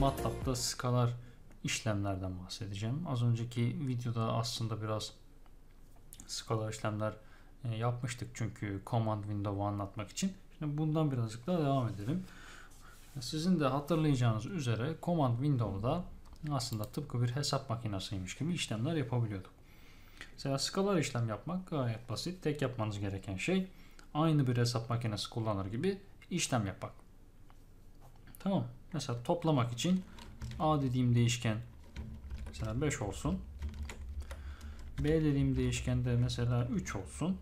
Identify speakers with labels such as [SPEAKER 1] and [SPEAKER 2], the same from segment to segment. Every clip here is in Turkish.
[SPEAKER 1] videoda skalar işlemlerden bahsedeceğim. Az önceki videoda aslında biraz skalar işlemler e, yapmıştık çünkü command window'u anlatmak için. Şimdi bundan birazcık daha devam edelim. Sizin de hatırlayacağınız üzere command window'da aslında tıpkı bir hesap makinesiymiş gibi işlemler yapabiliyorduk. Mesela skalar işlem yapmak gayet basit. Tek yapmanız gereken şey aynı bir hesap makinesi kullanır gibi işlem yapmak. Tamam. Mesela toplamak için A dediğim değişken mesela 5 olsun. B dediğim değişken de mesela 3 olsun.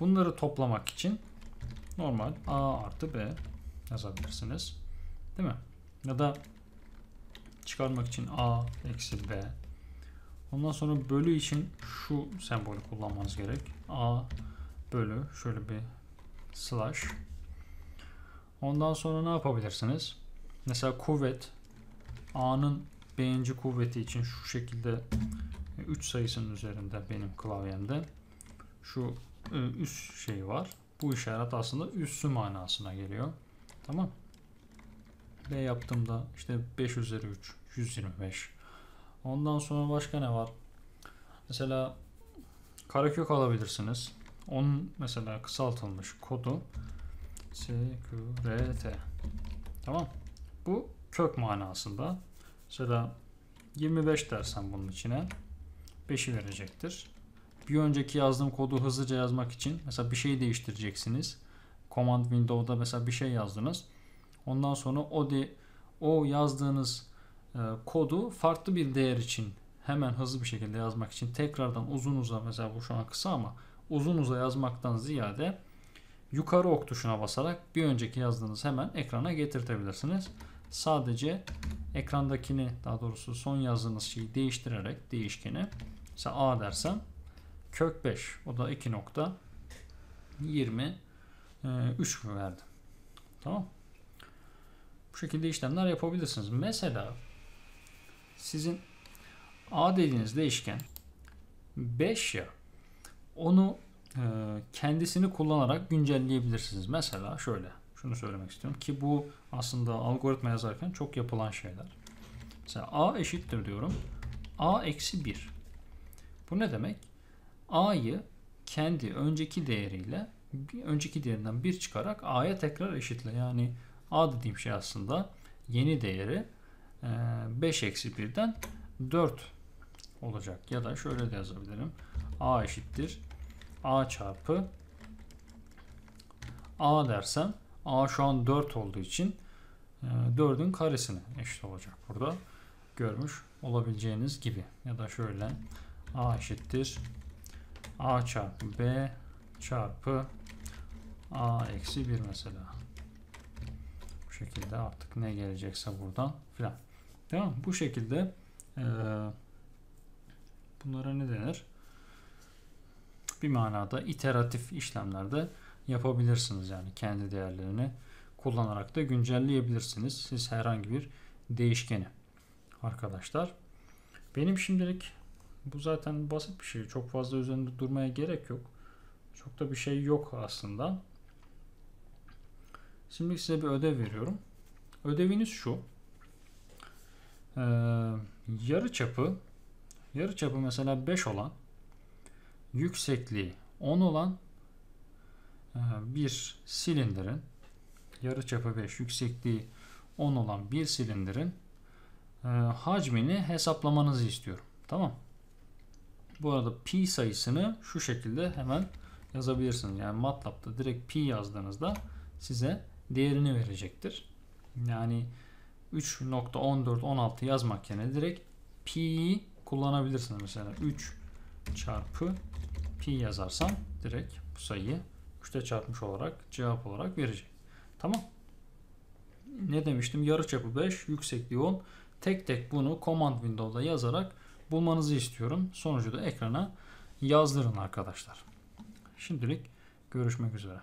[SPEAKER 1] Bunları toplamak için normal A artı B yazabilirsiniz. Değil mi? Ya da çıkarmak için A eksi B. Ondan sonra bölü için şu sembolü kullanmanız gerek. A bölü şöyle bir slash. Ondan sonra ne yapabilirsiniz? Mesela kuvvet A'nın B'inci kuvveti için şu şekilde 3 sayısının üzerinde benim klavyemde şu e, üst şey var. Bu işaret aslında üssü manasına geliyor. Tamam. B yaptığımda işte 5 üzeri 3 125. Ondan sonra başka ne var? Mesela karekök alabilirsiniz. Onun mesela kısaltılmış kodu SQRT. Tamam. Bu kök manasında. Mesela 25 dersen bunun içine 5'i verecektir. Bir önceki yazdığım kodu hızlıca yazmak için mesela bir şey değiştireceksiniz. Command Window'da mesela bir şey yazdınız. Ondan sonra o de, o yazdığınız e, kodu farklı bir değer için hemen hızlı bir şekilde yazmak için tekrardan uzun uza mesela bu şu an kısa ama uzun uza yazmaktan ziyade yukarı ok tuşuna basarak bir önceki yazdığınız hemen ekrana getirtebilirsiniz. Sadece ekrandakini daha doğrusu son yazdığınız şeyi değiştirerek değişkeni mesela A dersem kök 5 o da 2 nokta 20 3 mü verdi? Tamam. Bu şekilde işlemler yapabilirsiniz. Mesela sizin A dediğiniz değişken 5 ya onu e, kendisini kullanarak güncelleyebilirsiniz. Mesela şöyle şunu söylemek istiyorum ki bu aslında algoritma yazarken çok yapılan şeyler. Mesela A eşittir diyorum. A eksi 1. Bu ne demek? A'yı kendi önceki değeriyle önceki değerinden 1 çıkarak A'ya tekrar eşitle. Yani A dediğim şey aslında yeni değeri 5 eksi 1'den 4 olacak. Ya da şöyle de yazabilirim. A eşittir. A çarpı A dersem A şu an 4 olduğu için 4'ün karesine eşit olacak burada. Görmüş olabileceğiniz gibi. Ya da şöyle A eşittir. A çarpı B çarpı A eksi 1 mesela. Bu şekilde artık ne gelecekse buradan filan. Tamam Bu şekilde e, bunlara ne denir? Bir manada iteratif işlemlerde yapabilirsiniz. Yani kendi değerlerini kullanarak da güncelleyebilirsiniz. Siz herhangi bir değişkeni arkadaşlar. Benim şimdilik bu zaten basit bir şey. Çok fazla üzerinde durmaya gerek yok. Çok da bir şey yok aslında. Şimdi size bir ödev veriyorum. Ödeviniz şu. Ee, yarı çapı yarı çapı mesela 5 olan yüksekliği 10 olan e, bir silindirin yarı çapı 5 yüksekliği 10 olan bir silindirin hacmini hesaplamanızı istiyorum. Tamam. Bu arada pi sayısını şu şekilde hemen yazabilirsiniz. Yani MATLAB'da direkt pi yazdığınızda size değerini verecektir. Yani 3.1416 yazmak yerine direkt pi'yi kullanabilirsiniz. Mesela 3 çarpı pi yazarsam direkt bu sayıyı 3'te çarpmış olarak cevap olarak verecek. Tamam. Ne demiştim? Yarıçapı 5, yüksekliği 10. Tek tek bunu command window'da yazarak bulmanızı istiyorum. Sonucu da ekrana yazdırın arkadaşlar. Şimdilik görüşmek üzere.